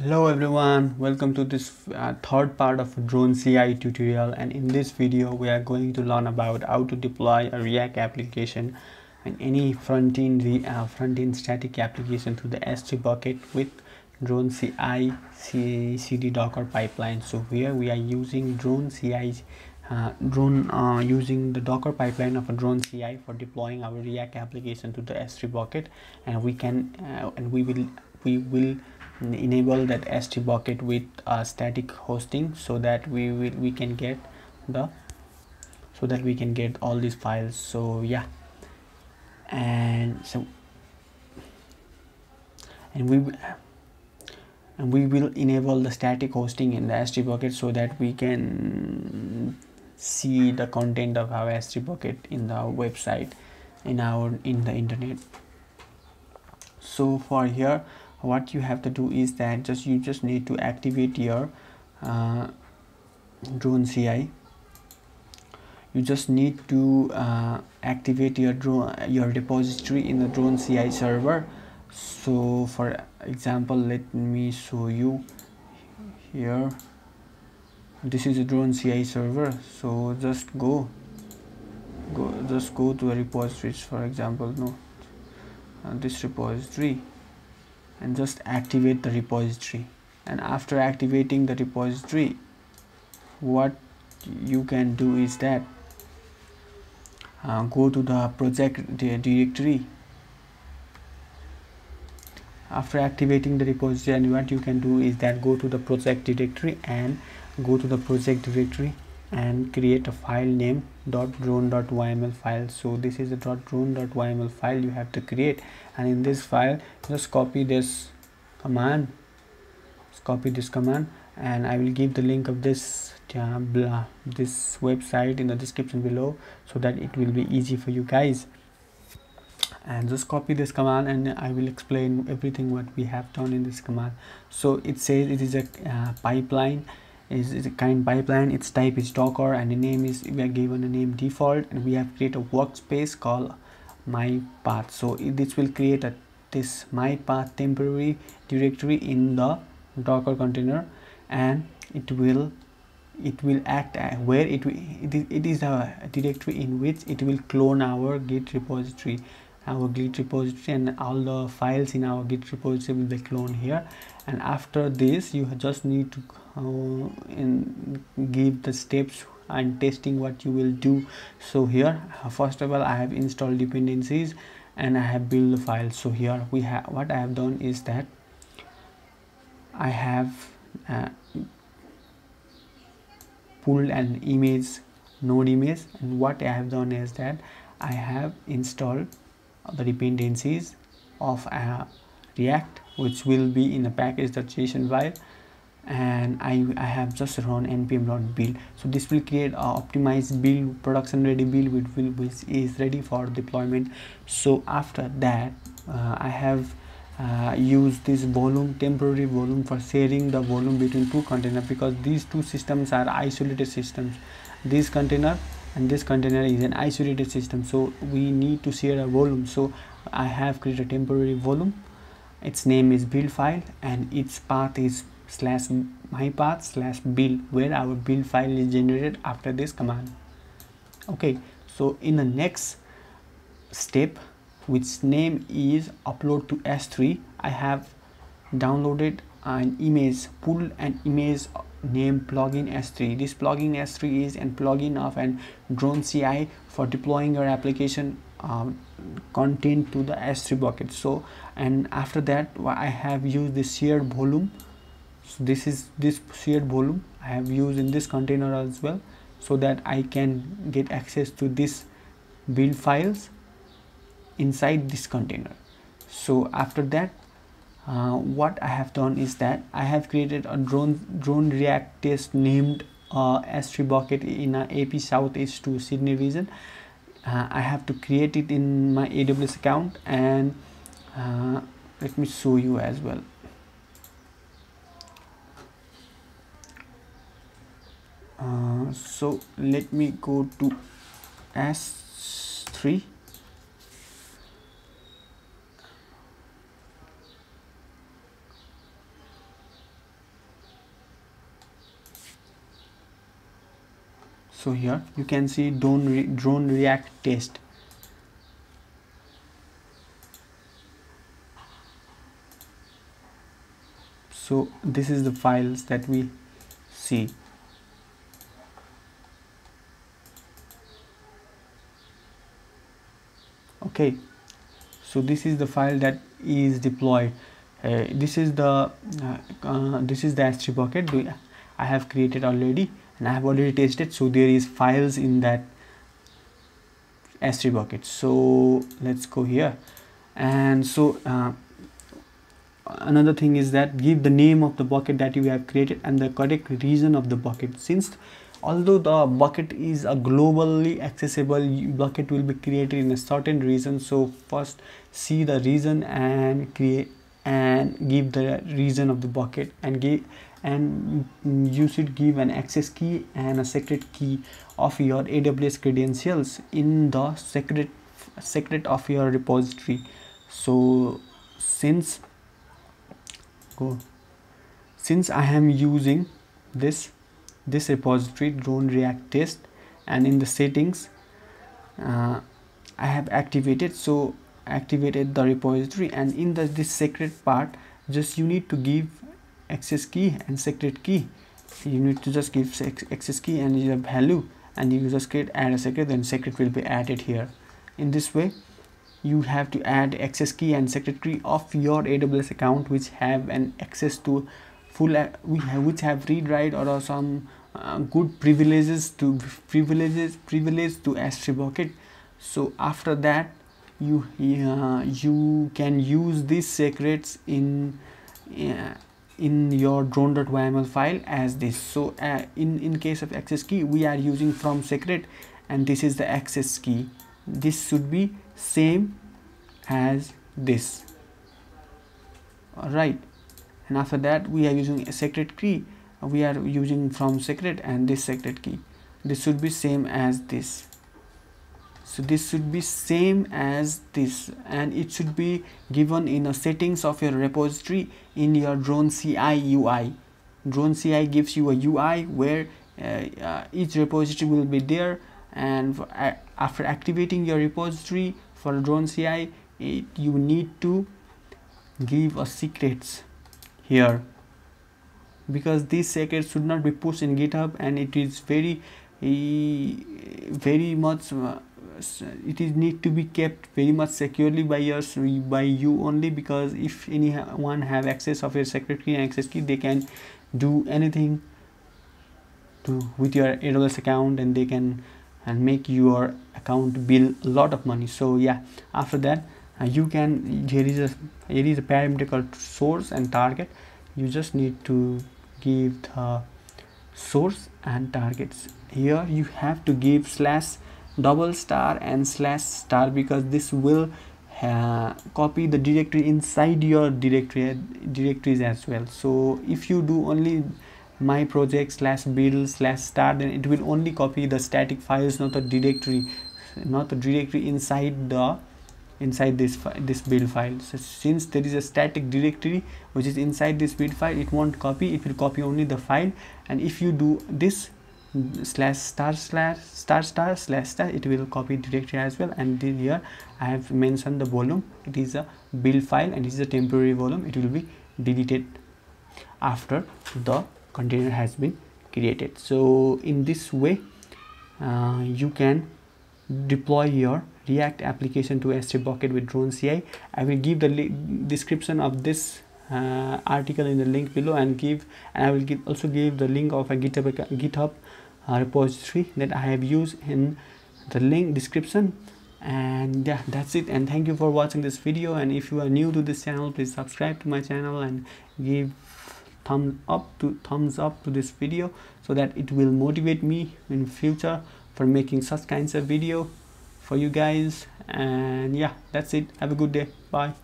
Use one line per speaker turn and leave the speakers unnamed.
Hello everyone, welcome to this uh, third part of drone CI tutorial. And in this video we are going to learn about how to deploy a React application and any front-end uh, front-end static application to the S3 bucket with drone CI CD Docker pipeline. So here we are using drone CI uh, drone uh, using the docker pipeline of a drone ci for deploying our react application to the s3 bucket. And we can uh, and we will we will enable that s3 bucket with uh, static hosting so that we will we can get the so that we can get all these files. So yeah. And so and we and we will enable the static hosting in the s3 bucket so that we can see the content of our s3 bucket in the website in our in the internet. So for here what you have to do is that just you just need to activate your uh, drone CI you just need to uh, activate your drone your repository in the drone CI server. So for example let me show you here. This is a drone ci server. So just go go just go to a repository for example no uh, this repository and just activate the repository. And after activating the repository what you can do is that uh, go to the project directory. After activating the repository and what you can do is that go to the project directory and go to the project directory and create a file name dot .drone.yml file. So this is a .drone.yml file you have to create. And in this file just copy this command. Just copy this command. And I will give the link of this uh, this website in the description below so that it will be easy for you guys. And just copy this command and I will explain everything what we have done in this command. So it says it is a uh, pipeline is, is a kind pipeline. Its type is docker and the name is we are given a name default and we have created a workspace called my path so this will create a this my path temporary directory in the docker container and it will it will act uh, where it, it is a directory in which it will clone our git repository. Our git repository and all the files in our git repository will be cloned here. And after this you just need to uh, in, give the steps and testing what you will do. So here first of all i have installed dependencies and i have built the file. So here we have what i have done is that i have uh, pulled an image node image and what i have done is that i have installed the dependencies of a react which will be in a package.json file and I, I have just run npm build so this will create a optimized build production ready build which, will, which is ready for deployment. So after that uh, I have uh, used this volume temporary volume for sharing the volume between two containers because these two systems are isolated systems. This container and this container is an isolated system so we need to share a volume. So I have created a temporary volume. Its name is build file and its path is slash my path slash build where our build file is generated after this command. Okay so in the next step which name is upload to s3 i have downloaded an image pull an image name plugin s3 this plugin s3 is an plugin of an drone ci for deploying your application um, content to the s3 bucket. So and after that i have used the shared volume so this is this shared volume i have used in this container as well so that i can get access to this build files inside this container. So after that uh, what i have done is that i have created a drone drone react test named uh, s3 bucket in a ap southeast to sydney region. Uh, i have to create it in my aws account and uh, let me show you as well so let me go to s3 so here you can see drone, re drone react test. So this is the files that we see. Okay. So this is the file that is deployed. Uh, this is the uh, uh, this is the s3 bucket. I have created already and i have already tested. So there is files in that s3 bucket. So let's go here. And so uh, another thing is that give the name of the bucket that you have created and the correct region of the bucket. Since although the bucket is a globally accessible bucket will be created in a certain region so first see the region and create and give the region of the bucket and give and you should give an access key and a secret key of your aws credentials in the secret secret of your repository. So since go. Since i am using this this repository drone react test and in the settings uh, i have activated so activated the repository and in the this secret part just you need to give access key and secret key. You need to just give access key and your value and you just create add a secret then secret will be added here. In this way you have to add access key and secret key of your aws account which have an access to full which have read write or some uh, good privileges to privileges privilege to s3 bucket so after that you uh, you can use these secrets in uh, in your drone.yml file as this. So uh, in in case of access key we are using from secret and this is the access key. This should be same as this. Alright. And after that we are using a secret key we are using from secret and this secret key. This should be same as this. So this should be same as this and it should be given in the settings of your repository in your drone CI UI drone CI gives you a UI where uh, uh, each repository will be there and uh, after activating your repository for drone CI it, you need to give a secrets here because these secrets should not be pushed in github and it is very very much uh, it is need to be kept very much securely by yours by you only because if anyone have access of your secret key and access key they can do anything to with your AWS account and they can and make your account bill a lot of money. So yeah after that uh, you can here is a here is a parameter called source and target. You just need to give the source and targets. Here you have to give slash double star and slash star because this will uh, copy the directory inside your directory directories as well. So if you do only my project slash build slash star then it will only copy the static files not the directory not the directory inside the inside this this build file. So since there is a static directory which is inside this build file it won't copy it will copy only the file. And if you do this slash star slash star star slash star it will copy directory as well. And then here i have mentioned the volume. It is a build file and it is a temporary volume. It will be deleted after the container has been created. So in this way uh, you can deploy your react application to s3 bucket with drone ci i. Will give the description of this uh, article in the link below and give and i will give also give the link of a github github uh, repository that i have used in the link description. And yeah that's it. And thank you for watching this video. And if you are new to this channel please subscribe to my channel and give thumbs up to thumbs up to this video so that it will motivate me in future for making such kinds of video for you guys. And yeah that's it. Have a good day. Bye